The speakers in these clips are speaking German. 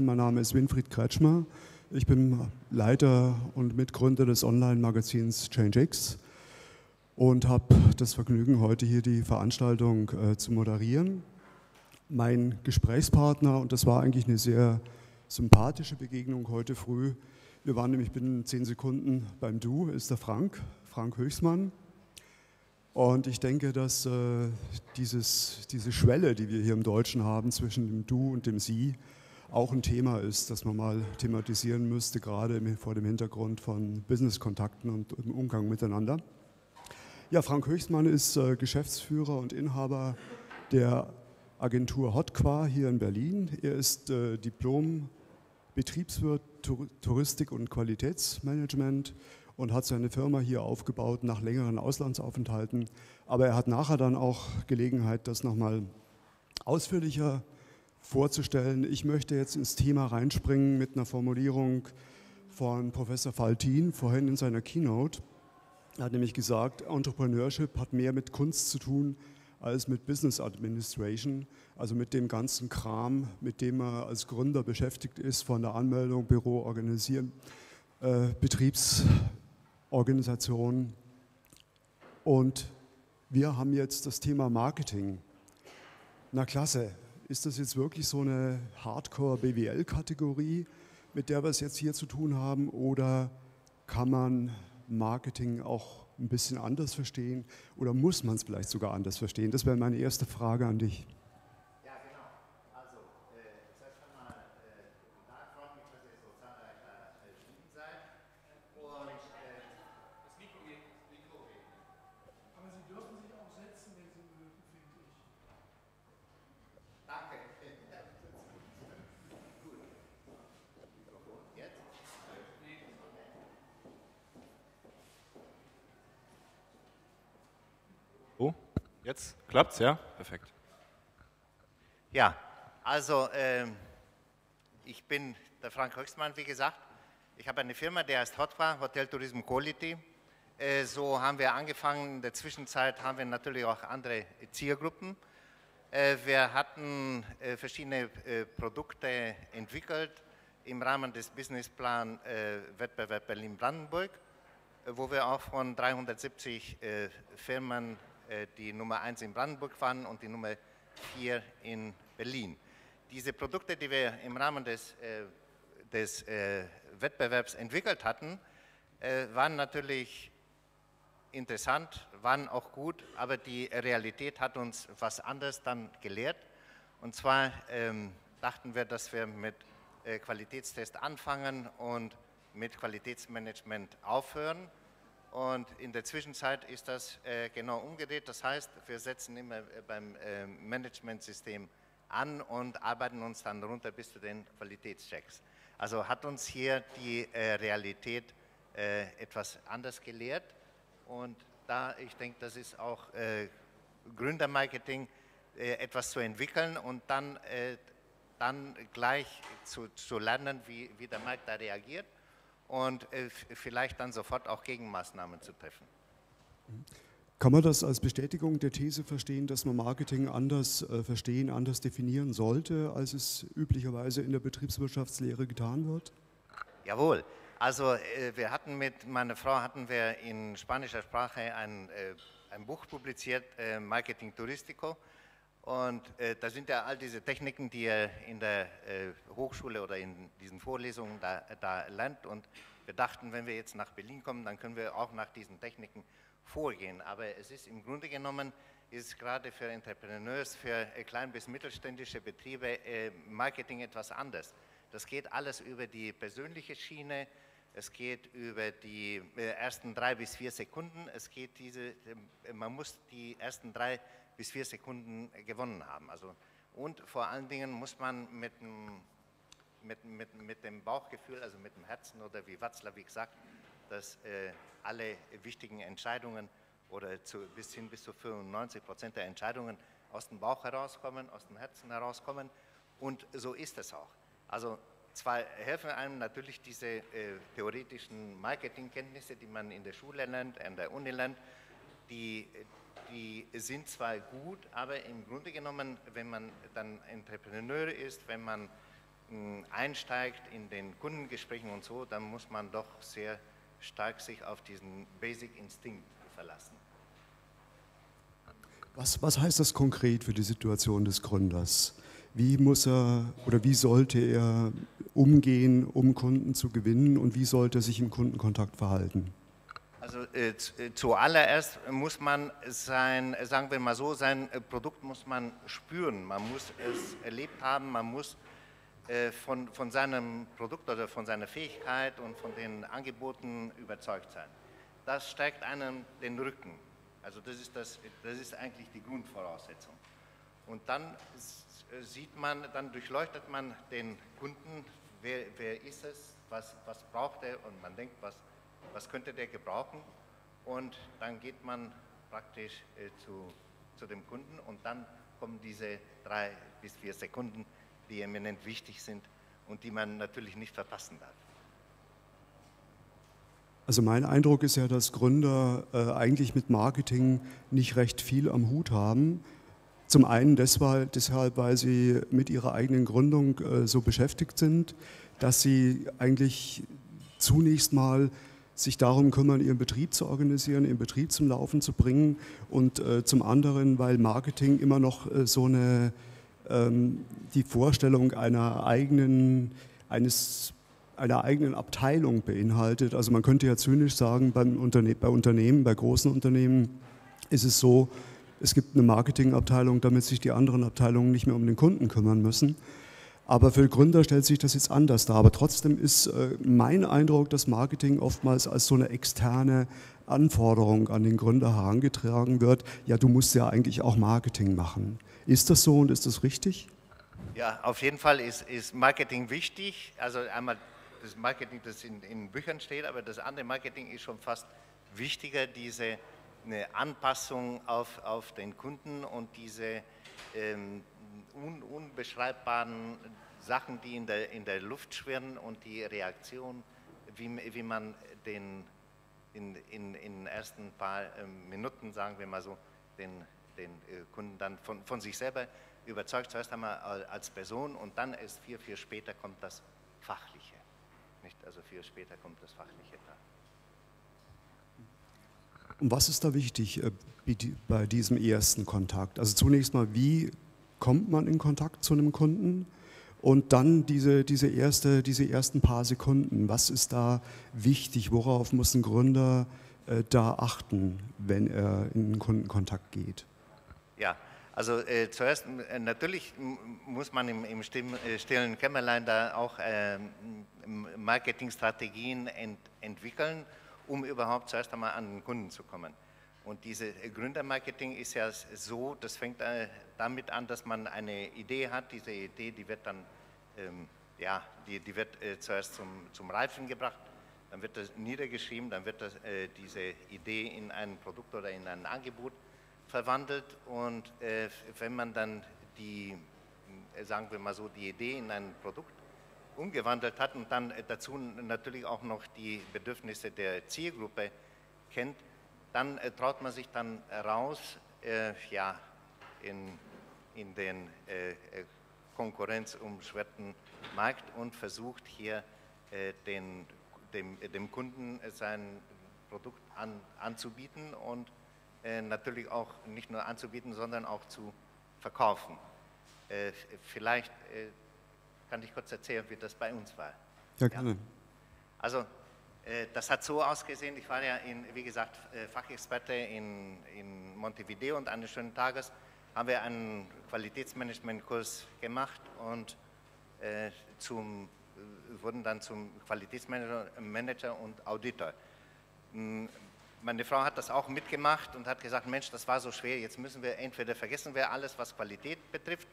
Mein Name ist Winfried Kretschmer. Ich bin Leiter und Mitgründer des Online-Magazins ChangeX und habe das Vergnügen, heute hier die Veranstaltung äh, zu moderieren. Mein Gesprächspartner, und das war eigentlich eine sehr sympathische Begegnung heute früh, wir waren nämlich binnen zehn Sekunden beim Du, ist der Frank, Frank Höchsmann. Und ich denke, dass äh, dieses, diese Schwelle, die wir hier im Deutschen haben zwischen dem Du und dem Sie, auch ein Thema ist, das man mal thematisieren müsste, gerade vor dem Hintergrund von Business-Kontakten und im Umgang miteinander. Ja, Frank Höchstmann ist äh, Geschäftsführer und Inhaber der Agentur Hotqua hier in Berlin. Er ist äh, Diplom Betriebswirt Touristik und Qualitätsmanagement und hat seine Firma hier aufgebaut nach längeren Auslandsaufenthalten. Aber er hat nachher dann auch Gelegenheit, das nochmal ausführlicher zu vorzustellen. Ich möchte jetzt ins Thema reinspringen mit einer Formulierung von Professor Faltin vorhin in seiner Keynote. Er hat nämlich gesagt, Entrepreneurship hat mehr mit Kunst zu tun als mit Business Administration, also mit dem ganzen Kram, mit dem man als Gründer beschäftigt ist, von der Anmeldung, Büro organisieren, äh, Betriebsorganisation. Und wir haben jetzt das Thema Marketing. Na klasse, ist das jetzt wirklich so eine Hardcore-BWL-Kategorie, mit der wir es jetzt hier zu tun haben, oder kann man Marketing auch ein bisschen anders verstehen oder muss man es vielleicht sogar anders verstehen? Das wäre meine erste Frage an dich. Jetzt klappt's, ja? Perfekt. Ja, also äh, ich bin der Frank Höchstmann, wie gesagt. Ich habe eine Firma, die heißt Hotwa, Hotel Tourism Quality. Äh, so haben wir angefangen. In der Zwischenzeit haben wir natürlich auch andere Zielgruppen. Äh, wir hatten äh, verschiedene äh, Produkte entwickelt im Rahmen des Businessplan äh, Wettbewerb Berlin-Brandenburg, wo wir auch von 370 Firmen äh, die Nummer 1 in Brandenburg waren und die Nummer 4 in Berlin. Diese Produkte, die wir im Rahmen des, äh, des äh, Wettbewerbs entwickelt hatten, waren natürlich interessant, waren auch gut, aber die Realität hat uns was anderes dann gelehrt. Und zwar ähm, dachten wir, dass wir mit äh, Qualitätstest anfangen und mit Qualitätsmanagement aufhören. Und in der Zwischenzeit ist das äh, genau umgedreht. Das heißt, wir setzen immer äh, beim äh, Managementsystem an und arbeiten uns dann runter bis zu den Qualitätschecks. Also hat uns hier die äh, Realität äh, etwas anders gelehrt. Und da, ich denke, das ist auch äh, Gründermarketing, etwas zu entwickeln und dann, dann gleich zu, zu lernen, wie, wie der Markt da reagiert und äh, vielleicht dann sofort auch Gegenmaßnahmen zu treffen. Kann man das als Bestätigung der These verstehen, dass man Marketing anders äh, verstehen, anders definieren sollte, als es üblicherweise in der Betriebswirtschaftslehre getan wird? Jawohl. Also äh, wir hatten mit meiner Frau hatten wir in spanischer Sprache ein, ein Buch publiziert, Marketing Touristico. Und äh, da sind ja all diese Techniken, die ihr in der äh, Hochschule oder in diesen Vorlesungen da, da lernt. Und wir dachten, wenn wir jetzt nach Berlin kommen, dann können wir auch nach diesen Techniken vorgehen. Aber es ist im Grunde genommen, ist gerade für Entrepreneurs, für äh, klein- bis mittelständische Betriebe äh, Marketing etwas anders. Das geht alles über die persönliche Schiene, es geht über die äh, ersten drei bis vier Sekunden, es geht diese, äh, man muss die ersten drei bis vier Sekunden gewonnen haben. Also, und vor allen Dingen muss man mit dem, mit, mit, mit dem Bauchgefühl, also mit dem Herzen oder wie Watzlawick sagt, dass äh, alle wichtigen Entscheidungen oder zu, bis hin bis zu 95 Prozent der Entscheidungen aus dem Bauch herauskommen, aus dem Herzen herauskommen. Und so ist es auch. Also zwar helfen einem natürlich diese äh, theoretischen Marketingkenntnisse, die man in der Schule lernt, an der Uni lernt, die, die sind zwar gut, aber im Grunde genommen, wenn man dann Entrepreneur ist, wenn man einsteigt in den Kundengesprächen und so, dann muss man doch sehr stark sich auf diesen Basic Instinct verlassen. Was, was heißt das konkret für die Situation des Gründers? Wie muss er oder wie sollte er umgehen, um Kunden zu gewinnen und wie sollte er sich im Kundenkontakt verhalten? Also äh, äh zuallererst muss man sein, sagen wir mal so, sein äh, Produkt muss man spüren, man muss es erlebt haben, man muss äh, von, von seinem Produkt oder von seiner Fähigkeit und von den Angeboten überzeugt sein. Das stärkt einem den Rücken. Also das ist, das, das ist eigentlich die Grundvoraussetzung. Und dann sieht man, dann durchleuchtet man den Kunden, wer, wer ist es, was, was braucht er und man denkt, was, was könnte der gebrauchen und dann geht man praktisch äh, zu, zu dem Kunden und dann kommen diese drei bis vier Sekunden, die eminent wichtig sind und die man natürlich nicht verpassen darf. Also mein Eindruck ist ja, dass Gründer äh, eigentlich mit Marketing nicht recht viel am Hut haben. Zum einen deshalb, weil sie mit ihrer eigenen Gründung äh, so beschäftigt sind, dass sie eigentlich zunächst mal sich darum kümmern, ihren Betrieb zu organisieren, ihren Betrieb zum Laufen zu bringen und äh, zum anderen, weil Marketing immer noch äh, so eine ähm, die Vorstellung einer eigenen, eines, einer eigenen Abteilung beinhaltet. Also man könnte ja zynisch sagen, beim Unterne bei Unternehmen, bei großen Unternehmen ist es so, es gibt eine Marketingabteilung, damit sich die anderen Abteilungen nicht mehr um den Kunden kümmern müssen. Aber für Gründer stellt sich das jetzt anders dar. Aber trotzdem ist äh, mein Eindruck, dass Marketing oftmals als so eine externe Anforderung an den Gründer herangetragen wird. Ja, du musst ja eigentlich auch Marketing machen. Ist das so und ist das richtig? Ja, auf jeden Fall ist, ist Marketing wichtig. Also einmal das Marketing, das in, in Büchern steht, aber das andere Marketing ist schon fast wichtiger, diese eine Anpassung auf, auf den Kunden und diese ähm, un, unbeschreibbaren Sachen, die in der, in der Luft schwirren und die Reaktion, wie, wie man den in, in, in den ersten paar ähm, Minuten, sagen wir mal so, den den äh, Kunden dann von, von sich selber überzeugt, zuerst einmal als Person und dann erst vier, vier später kommt das Fachliche. Nicht? Also vier später kommt das Fachliche da. Und was ist da wichtig äh, bei diesem ersten Kontakt? Also zunächst mal, wie kommt man in Kontakt zu einem Kunden? Und dann diese, diese, erste, diese ersten paar Sekunden. Was ist da wichtig? Worauf muss ein Gründer äh, da achten, wenn er in den Kundenkontakt geht? Ja, also äh, zuerst, äh, natürlich muss man im, im äh, stillen Kämmerlein da auch äh, Marketingstrategien ent, entwickeln, um überhaupt zuerst einmal an den Kunden zu kommen. Und diese Gründermarketing ist ja so, das fängt äh, damit an, dass man eine Idee hat. Diese Idee, die wird dann, ähm, ja, die, die wird äh, zuerst zum, zum Reifen gebracht, dann wird das niedergeschrieben, dann wird das, diese Idee in ein Produkt oder in ein Angebot verwandelt und äh, wenn man dann die, äh, sagen wir mal so, die Idee in ein Produkt umgewandelt hat und dann dazu natürlich auch noch die Bedürfnisse der Zielgruppe kennt, dann äh, traut man sich dann raus, äh, ja, in, in den äh, äh, konkurrenzumschwerten Markt und versucht hier den, dem, dem Kunden sein Produkt an, anzubieten und äh, natürlich auch nicht nur anzubieten, sondern auch zu verkaufen. Äh, vielleicht äh, kann ich kurz erzählen, wie das bei uns war. Ja, gerne. Ja. Also, das hat so ausgesehen, ich war ja, in, wie gesagt, Fachexperte in, in Montevideo und eines schönen Tages haben wir einen Qualitätsmanagementkurs gemacht und äh, zum, wurden dann zum Qualitätsmanager und Auditor. Hm, meine Frau hat das auch mitgemacht und hat gesagt, Mensch, das war so schwer, jetzt müssen wir entweder vergessen wir alles, was Qualität betrifft,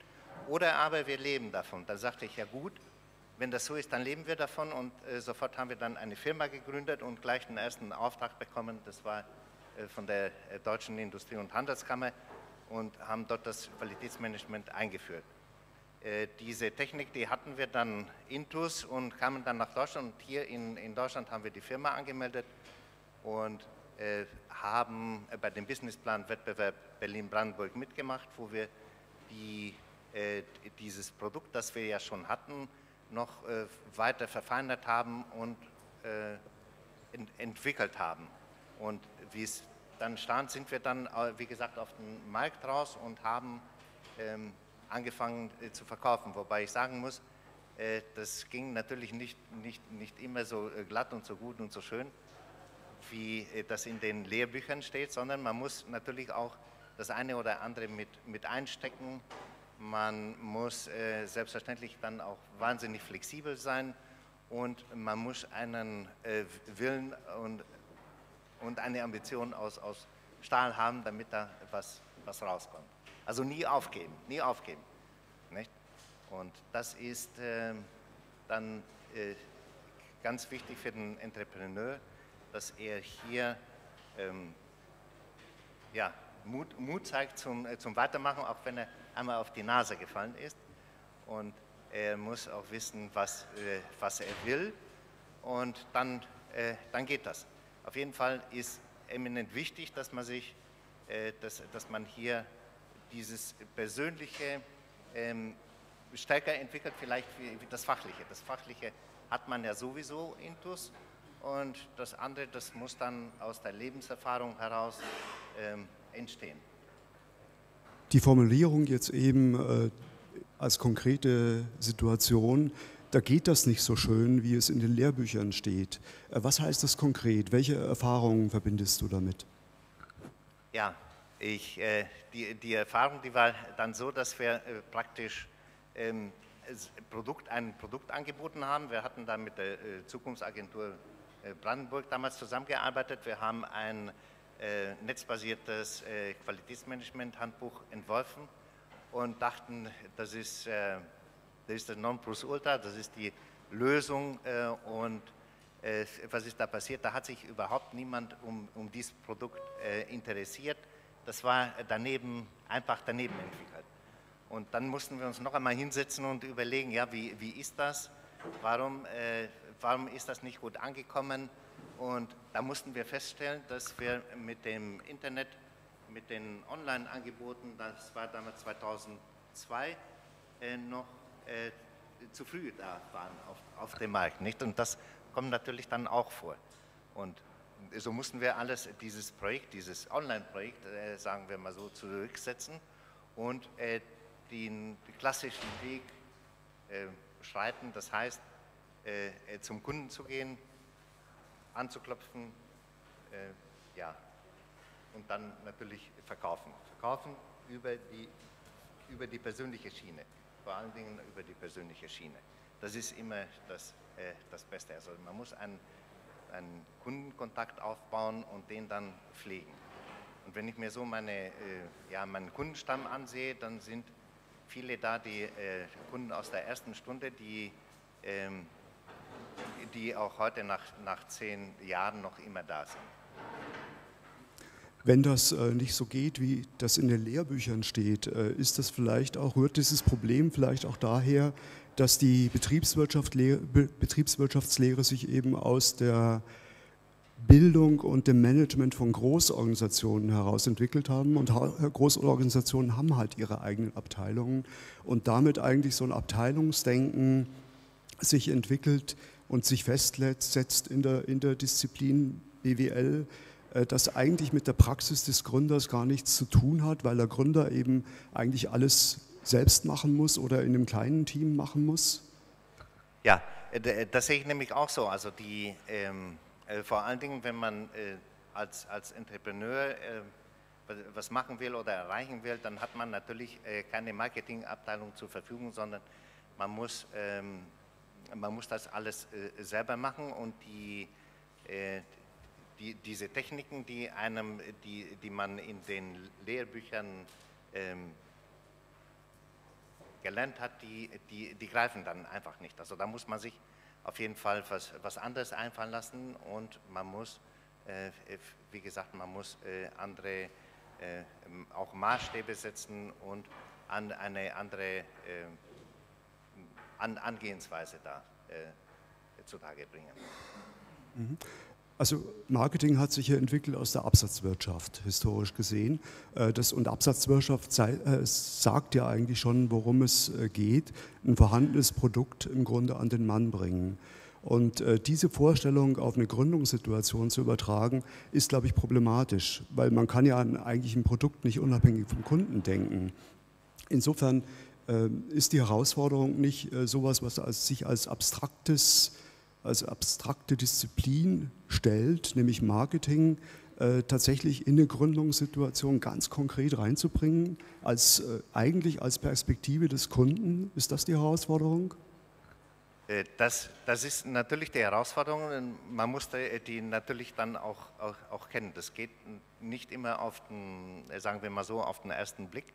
oder aber wir leben davon. Da sagte ich, ja gut, wenn das so ist, dann leben wir davon und äh, sofort haben wir dann eine Firma gegründet und gleich den ersten Auftrag bekommen, das war äh, von der äh, Deutschen Industrie- und Handelskammer und haben dort das Qualitätsmanagement eingeführt. Äh, diese Technik, die hatten wir dann intus und kamen dann nach Deutschland und hier in, in Deutschland haben wir die Firma angemeldet und äh, haben bei dem Businessplan-Wettbewerb Berlin-Brandenburg mitgemacht, wo wir die, äh, dieses Produkt, das wir ja schon hatten, noch äh, weiter verfeinert haben und äh, ent entwickelt haben. Und wie es dann stand, sind wir dann, äh, wie gesagt, auf den Markt raus und haben ähm, angefangen äh, zu verkaufen. Wobei ich sagen muss, äh, das ging natürlich nicht, nicht, nicht immer so äh, glatt und so gut und so schön, wie das in den Lehrbüchern steht, sondern man muss natürlich auch das eine oder andere mit, mit einstecken. Man muss äh, selbstverständlich dann auch wahnsinnig flexibel sein und man muss einen äh, Willen und, und eine Ambition aus, aus Stahl haben, damit da was, was rauskommt. Also nie aufgeben, nie aufgeben. Nicht? Und das ist äh, dann äh, ganz wichtig für den Entrepreneur, dass er hier ähm, ja, Mut, Mut, zeigt zum, äh, zum Weitermachen, auch wenn er einmal auf die Nase gefallen ist. Und er muss auch wissen, was, äh, was er will. Und dann, äh, dann geht das. Auf jeden Fall ist eminent wichtig, dass man sich, äh, dass, dass man hier dieses Persönliche ähm, stärker entwickelt, vielleicht wie, das Fachliche. Das Fachliche hat man ja sowieso intus und das andere, das muss dann aus der Lebenserfahrung heraus ähm, entstehen. Die Formulierung jetzt eben äh, als konkrete Situation, da geht das nicht so schön, wie es in den Lehrbüchern steht. Äh, was heißt das konkret? Welche Erfahrungen verbindest du damit? Ja, ich, äh, die, die Erfahrung, die war dann so, dass wir äh, praktisch ähm, Produkt, ein Produkt angeboten haben. Wir hatten da mit der äh, Zukunftsagentur äh, Brandenburg damals zusammengearbeitet. Wir haben ein netzbasiertes äh, Qualitätsmanagement-Handbuch entworfen und dachten, das ist, das ist das Nonplusultra, das ist die Lösung und was ist da passiert? Da hat sich überhaupt niemand um, um dieses Produkt interessiert das war daneben, einfach daneben entwickelt. Und dann mussten wir uns noch einmal hinsetzen und überlegen, ja, wie, wie ist das? Warum, äh, warum ist das nicht gut angekommen? Und da mussten wir feststellen, dass wir mit dem Internet, mit den Online-Angeboten, das war damals 2002, äh, noch äh, zu früh da waren auf, auf dem Markt. Nicht? Und das kommt natürlich dann auch vor. Und so mussten wir alles, dieses Projekt, dieses Online-Projekt, äh, sagen wir mal so, zurücksetzen und äh, den, klassischen Weg äh, schreiten. Das heißt, äh, zum Kunden zu gehen, anzuklopfen, äh, ja, und dann natürlich verkaufen. Verkaufen über die, über die persönliche Schiene, vor allen Dingen über die persönliche Schiene. Das ist immer das, das Beste. Also man muss einen einen Kundenkontakt aufbauen und den dann pflegen. Und wenn ich mir so meine, äh, ja, meinen Kundenstamm ansehe, dann sind viele da, die äh, Kunden aus der ersten Stunde, die, ähm, die auch heute nach, nach zehn Jahren noch immer da sind. Wenn das äh, nicht so geht, wie das in den Lehrbüchern steht, äh, ist das vielleicht auch, rührt dieses Problem vielleicht auch daher, dass die Betriebswirtschaftslehre sich eben aus der Bildung und dem Management von Großorganisationen heraus entwickelt haben. Und Großorganisationen haben halt ihre eigenen Abteilungen und damit eigentlich so ein Abteilungsdenken sich entwickelt und sich festsetzt in der, in der Disziplin BWL, äh, das eigentlich mit der Praxis des Gründers gar nichts zu tun hat, weil der Gründer eben eigentlich alles selbst machen muss oder in einem kleinen Team machen muss? Ja, äh, äh, das sehe ich nämlich auch so. Also die, ähm, äh, vor allen Dingen, wenn man äh, als, als Entrepreneur äh, was machen will oder erreichen will, dann hat man natürlich keine Marketingabteilung zur Verfügung, sondern man muss, ähm, man muss das alles selber machen und die, die, diese Techniken, die, einem, die, die man in den Lehrbüchern ähm, gelernt hat, die, die, die greifen dann einfach nicht. Also da muss man sich auf jeden Fall was, was anderes einfallen lassen und man muss, äh, wie gesagt, man muss äh, andere äh, auch Maßstäbe setzen und an, eine andere äh, an, Angehensweise da äh, zutage bringen. Mhm. Also Marketing hat sich ja entwickelt aus der Absatzwirtschaft, historisch gesehen. Äh, das, und Absatzwirtschaft äh, sagt ja eigentlich schon, worum es äh, geht, ein vorhandenes Produkt im Grunde an den Mann bringen. Und diese Vorstellung auf eine Gründungssituation zu übertragen, ist, glaube ich, problematisch, weil man kann ja an eigentlich ein Produkt nicht unabhängig vom Kunden denken. Insofern ist die Herausforderung nicht äh, sowas, was sich als abstraktes als abstrakte Disziplin stellt, nämlich Marketing, äh, tatsächlich in eine Gründungssituation ganz konkret reinzubringen, als, äh, eigentlich als Perspektive des Kunden. Ist das die Herausforderung? Äh, das, das ist natürlich die Herausforderung. Man muss die natürlich dann auch, auch, auch kennen. Das geht nicht immer auf den, äh, sagen wir mal so, auf den ersten Blick,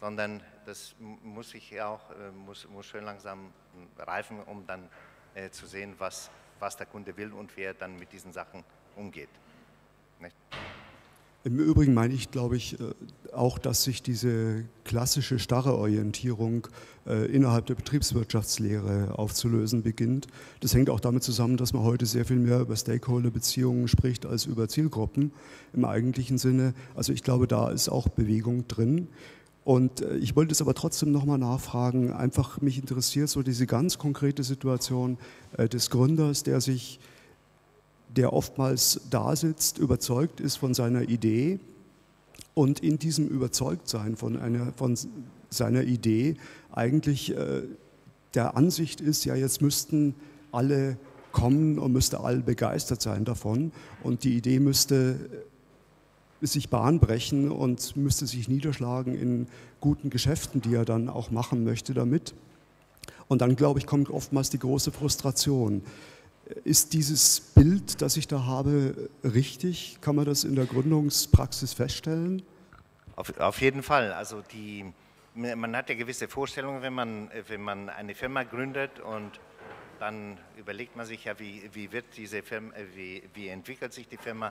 sondern das muss sich ja auch, äh, muss, muss schön langsam reifen, um dann äh, zu sehen, was, was der Kunde will und wie er dann mit diesen Sachen umgeht. Nicht? Im Übrigen meine ich, glaube ich, äh, auch, dass sich diese klassische starre Orientierung äh, innerhalb der Betriebswirtschaftslehre aufzulösen beginnt. Das hängt auch damit zusammen, dass man heute sehr viel mehr über Stakeholder-Beziehungen spricht als über Zielgruppen im eigentlichen Sinne. Also ich glaube, da ist auch Bewegung drin. Und äh, ich wollte es aber trotzdem nochmal nachfragen. Einfach mich interessiert so diese ganz konkrete Situation äh, des Gründers, der sich, der oftmals da sitzt, überzeugt ist von seiner Idee und in diesem Überzeugtsein von, einer, von seiner Idee eigentlich äh, der Ansicht ist, ja, jetzt müssten alle kommen und müsste alle begeistert sein davon und die Idee müsste sich Bahn brechen und müsste sich niederschlagen in guten Geschäften, die er dann auch machen möchte damit. Und dann, glaube ich, kommt oftmals die große Frustration. Ist dieses Bild, das ich da habe, richtig? Kann man das in der Gründungspraxis feststellen? Auf, auf jeden Fall. Also die, man hat ja gewisse Vorstellungen, wenn man, wenn man eine Firma gründet und dann überlegt man sich ja, wie, wie wird diese Firma, wie, wie entwickelt sich die Firma,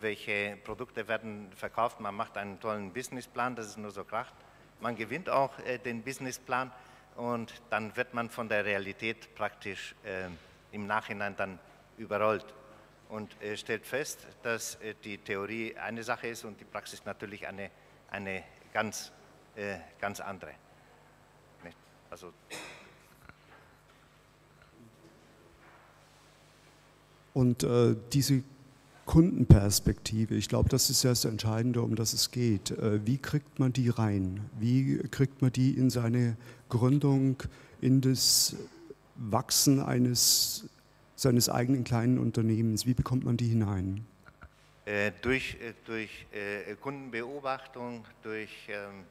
welche Produkte werden verkauft, man macht einen tollen Businessplan, das ist nur so Kracht. Man gewinnt auch äh, den Businessplan und dann wird man von der Realität praktisch äh, im Nachhinein dann überrollt und äh, stellt fest, dass äh, die Theorie eine Sache ist und die Praxis natürlich eine, eine ganz, äh, ganz andere. Nicht? Also und äh, diese Kundenperspektive. Ich glaube, das ist ja das Entscheidende, um das es geht. Äh, wie kriegt man die rein? Wie kriegt man die in seine Gründung, in das Wachsen eines, seines eigenen kleinen Unternehmens? Wie bekommt man die hinein? Äh, durch äh, durch Kundenbeobachtung, durch ähm,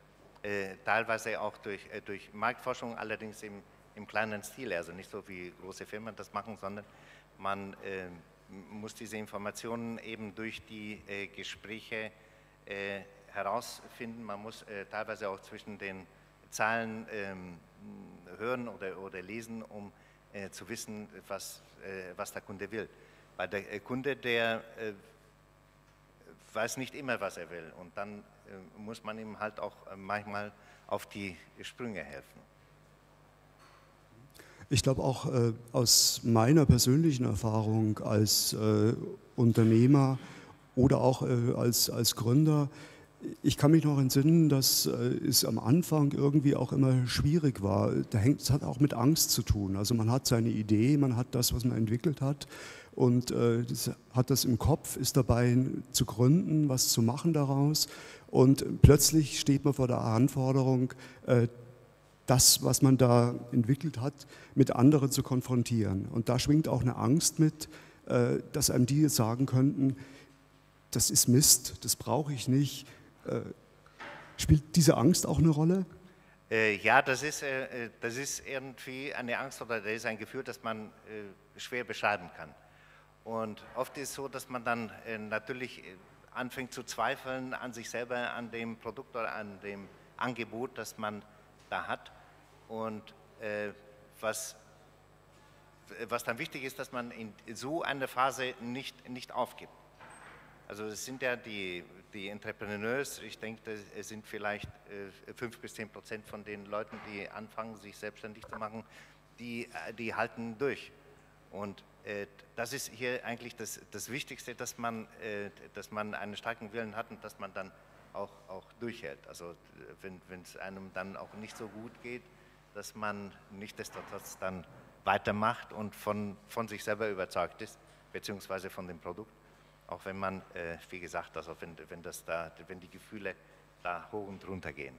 äh, teilweise auch durch, durch Marktforschung, allerdings im, im kleinen Stil, also nicht so wie große Firmen das machen, sondern man ähm, muss diese Informationen eben durch die äh, Gespräche äh, herausfinden. Man muss äh, teilweise auch zwischen den Zahlen ähm, hören oder, oder lesen, um äh, zu wissen, was, äh, was der Kunde will. Weil der äh, Kunde, der weiß nicht immer, was er will. Und dann muss man ihm halt auch manchmal auf die Sprünge helfen. Ich glaube auch äh, aus meiner persönlichen Erfahrung als äh, Unternehmer oder auch äh, als, als Gründer, ich kann mich noch entsinnen, dass äh, es am Anfang irgendwie auch immer schwierig war. Da es hat auch mit Angst zu tun. Also man hat seine Idee, man hat das, was man entwickelt hat und äh, das, hat das im Kopf, ist dabei zu gründen, was zu machen daraus. Und plötzlich steht man vor der Anforderung, äh, das, was man da entwickelt hat, mit anderen zu konfrontieren. Und da schwingt auch eine Angst mit, äh, dass einem die jetzt sagen könnten, das ist Mist, das brauche ich nicht. Äh, spielt diese Angst auch eine Rolle? Äh, ja, das ist, das ist irgendwie eine Angst oder das ist ein Gefühl, das man schwer beschreiben kann. Und oft ist es so, dass man dann natürlich anfängt zu zweifeln an sich selber, an dem Produkt oder an dem Angebot, das man da hat. Und äh, was, was dann wichtig ist, dass man in so einer Phase nicht, nicht aufgibt. Also es sind ja die, die Entrepreneurs, ich denke, es sind vielleicht äh, 5 bis 10 Prozent von den Leuten, die anfangen, sich selbstständig zu machen, die, äh, die halten durch. Und Äh, das ist hier eigentlich das, das Wichtigste, dass man, äh, dass man einen starken Willen hat und dass man dann auch, auch durchhält. Also wenn es einem dann auch nicht so gut geht, dass man nichtdestotrotz dann weitermacht und von, von sich selber überzeugt ist, beziehungsweise von dem Produkt. Auch wenn man, äh, wie gesagt, also wenn, wenn, das da, wenn die Gefühle da hoch und runter gehen.